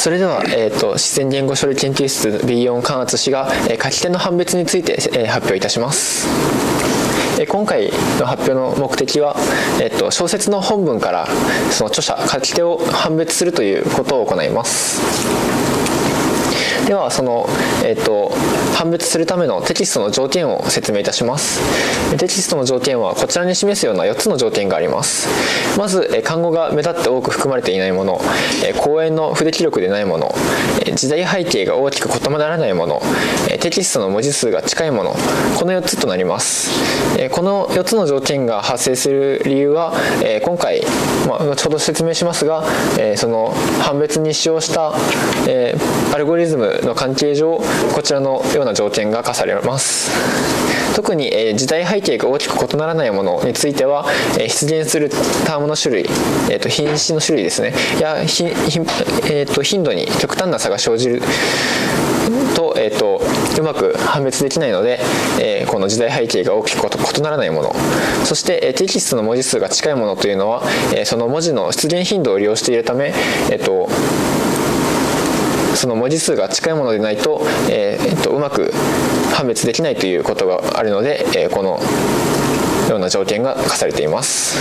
それでは、えーと、自然言語処理研究室 B4 関圧氏が、えー、書き手の判別について、えー、発表いたします。え今回の発表の目的は、えっと、小説の本文からその著者書き手を判別するということを行います。ではその、えーと、判別するためのテキストの条件を説明いたします。テキストの条件はこちらに示すような4つの条件があります。まず、え漢語が目立って多く含まれていないもの、え講演の筆記録でないもの、え時代背景が大きく異ならないもの、えテキストの文字数が近いものこの4つとなります、えこの4つの条件が発生する理由は、え今回、まあ、後ほど説明しますが、えその判別に使用した、えアルゴリズムの関係上こちらのような条件が課されます。特に、え時代背景が大きく異ならないものについては、え出現するタームの種類、えー、と品詞の種類ですね。やひひ、えー、と頻度に極端な差が生じると,、えーと、うまく判別できないので、えー、この時代背景が大きく異ならないもの。そして、えテキストの文字数が近いものというのは、えその文字の出現頻度を利用しているため、えーとその文字数が近いものでないと,、えー、えっとうまく判別できないということがあるので、えー、このような条件が課されています。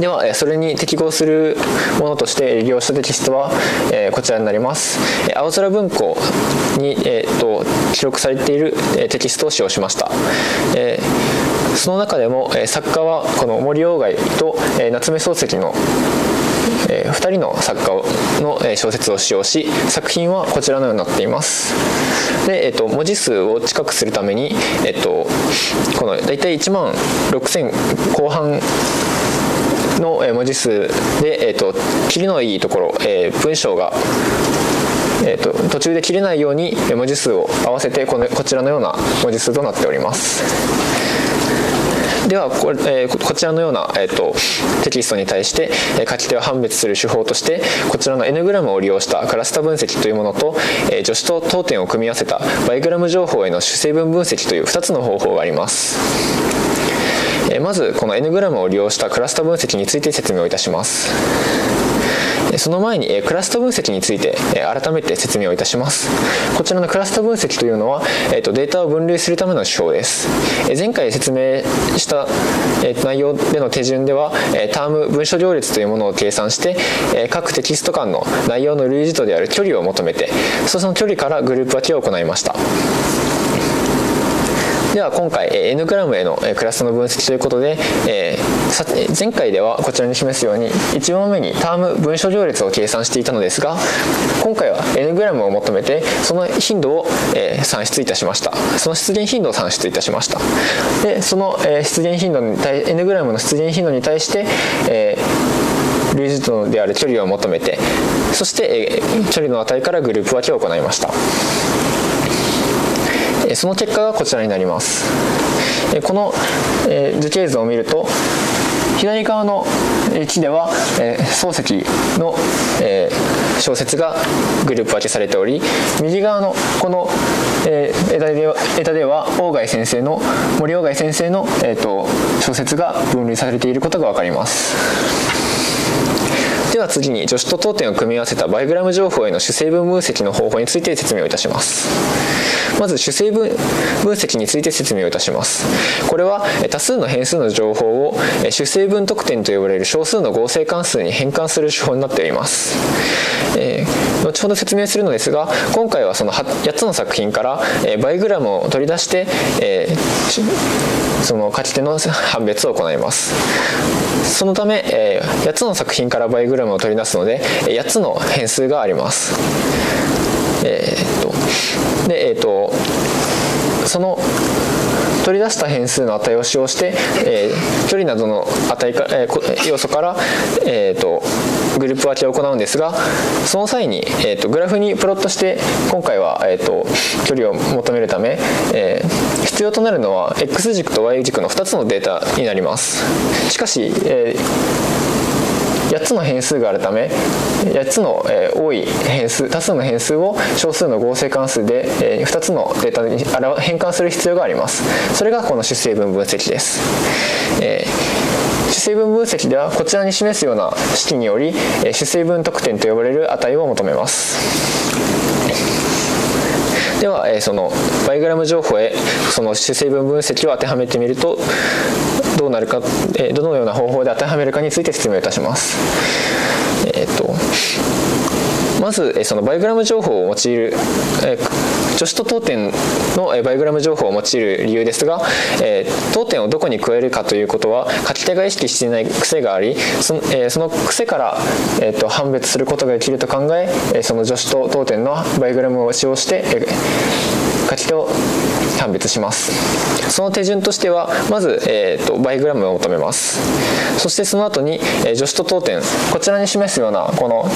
ではそれに適合するものとして利用したテキストは、えこちらになります青空文庫に、えー、と記録されているテキストを使用しました、えその中でも作家はこの森鴎外と夏目漱石のえー、2人の作家の小説を使用し作品はこちらのようになっていますで、えーと、文字数を近くするために、えーと、この大体1万6000後半の文字数で、えーと、切りのいいところ、えー、文章がえーと、途中で切れないように文字数を合わせてこのこちらのような文字数となっております。ではこれ,、え、こちらのような、えーと、テキストに対して、え書き手を判別する手法としてこちらの N グラムを利用したクラスタ分析というものと、え、助手と当点を組み合わせたバイグラム情報への主成分分析という2つの方法があります。まずこの N グラムを利用したクラスタ分析について説明をいたします。その前にクラスタ分析について改めて説明をいたします。こちらのクラスタ分析というのはえー、とデータを分類するための手法です。前回説明した内容での手順ではターム文書行列というものを計算して各テキスト間の内容の類似度である距離を求めてその距離からグループ分けを行いました。では今回 N グラムへのクラスの分析ということで、え前回ではこちらに示すように1問目にターム文書行列を計算していたのですが今回は N グラムを求めてその頻度を、え算出いたしました。その出現頻度を算出いたしました。でその、え出現頻度に対 N グラムの出現頻度に対して、え類似度である距離を求めてそして、え距離の値からグループ分けを行いました。その結果がこちらになりますこの図形図を見ると左側の木では、え漱石の、え小説がグループ分けされており右側のこの、え枝では枝では鴎外先生の森鴎外先生の、えーと小説が分類されていることが分かります。では次に助手と当点を組み合わせたバイグラム情報への主成分分析の方法について説明をいたします。まず主成分分析について説明をいたします。これは多数の変数の情報を主成分特点と呼ばれる小数の合成関数に変換する手法になっております、えー、後ほど説明するのですが今回はその8つの作品からバイグラムを取り出して、え、その書き手の判別を行いますそのため、えー、8つの作品からバイグラムを取り出すので8つの変数があります。えー、っとでえー、っとその取り出した変数の値を使用して、えー、距離などの値か、えー、要素から、えーと、グループ分けを行うんですがその際に、えーと、グラフにプロットして今回は、えーと、距離を求めるため、えー、必要となるのは x 軸と y 軸の2つのデータになります。しかし、えー8つの変数があるため8つの、え多い変数多数の変数を小数の合成関数で、え2つのデータに変換する必要があります。それがこの主成分分析です、主成分分析ではこちらに示すような式により主成分得点と呼ばれる値を求めます。ではそのバイグラム情報へその主成分分析を当てはめてみるとどうなるかどのような方法で当てはめるかについて説明いたします。えっ、とまずそのバイグラム情報を用いる助手と当点のバイグラム情報を用いる理由ですが当点をどこに加えるかということは書き手が意識していない癖がありそのその癖から、えー、と判別することができると考えその助手と当点のバイグラムを使用して書き手を判別します。その手順としてはまず、えーと、バイグラムを求めます。そしてその後に、えー、助手と当点こちらに示すようなこの、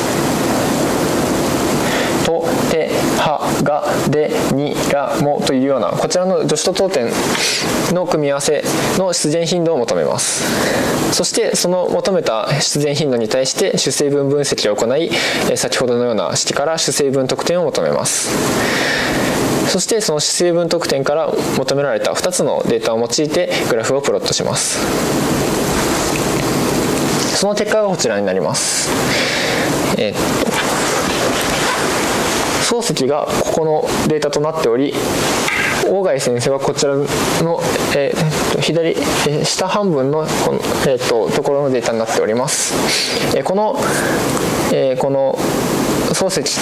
は、が、で、に、ら、もというようなこちらの助詞と当点の組み合わせの出現頻度を求めます。そしてその求めた出現頻度に対して主成分分析を行い先ほどのような式から主成分得点を求めます。そしてその主成分得点から求められた2つのデータを用いてグラフをプロットします。その結果がこちらになります。え、っと漱石がここのデータとなっており大貝先生はこちらの、えー、と左、えー、下半分のこの、えーと、ところのデータになっております。えー、この、えー、この漱石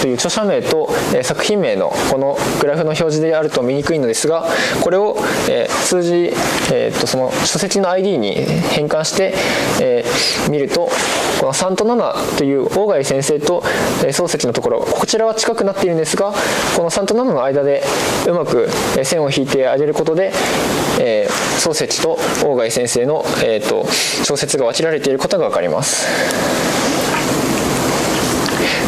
という著者名と、作品名のこのグラフの表示であると見にくいのですがこれを、数字、えー、とその書籍の ID に変換して、え見るとこの3と7という大貝先生と、え漱石のところこちらは近くなっているんですがこの3と7の間でうまく線を引いてあげることで、え漱石と大貝先生の、えー、と小説が分けられていることが分かります。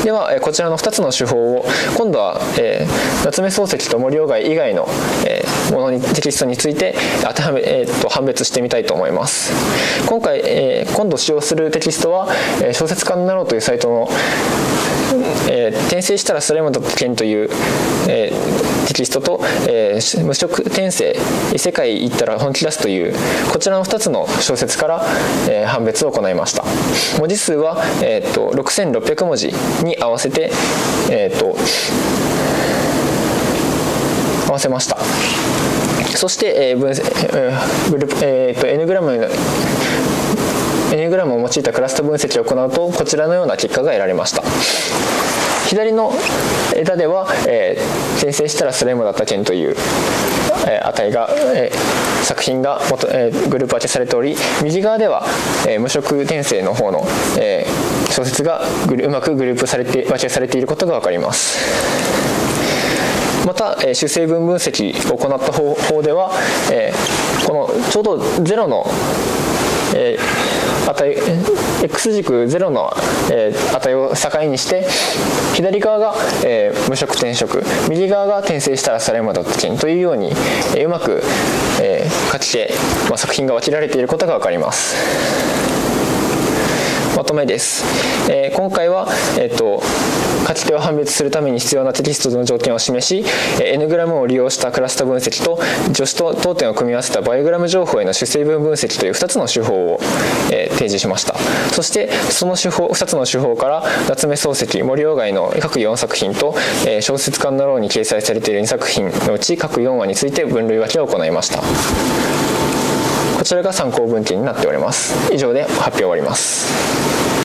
ではこちらの2つの手法を今度は、えー、夏目漱石と森鴎外以外の、えー、ものにテキストについて当てはめ、えー、と判別してみたいと思います。今回、えー、今度使用するテキストは、小説家になろうというサイトのえー、転生したらスライムだった件という、えー、テキストと、えー、無色転生異世界行ったら本気出すというこちらの2つの小説から、えー、判別を行いました。文字数は、えーと、6600文字にに合わせて、えーと、合わせました。そして、えー分えーグループえーと、N グラムエニグラムを用いたクラスタ分析を行うとこちらのような結果が得られました。左の枝では、えー、転生したらスレムだった件という、値が、えー、作品が元、えー、グループ分けされており右側では、えー、無色転生の方の、えー、小説がうまくグループされて分けされていることが分かります。また、えー、主成分分析を行った方法では、えー、このちょうど0の、値 x 軸0の、値を境にして左側が、無色転色右側が転生したらサレマドッチンというように、うまく、えー、書き手、まあ、作品が分けられていることが分かります。まとめです、えー、今回は、えーと、書き手を判別するために必要なテキストの条件を示し N グラムを利用したクラスタ分析と助詞と当点を組み合わせたバイオグラム情報への主成分分析という2つの手法を、えー、提示しました。そしてその手法2つの手法から夏目漱石森鴎外の各4作品と、えー、小説家のローに掲載されている2作品のうち各4話について分類分けを行いました。こちらが参考文献になっております。以上で発表終わります。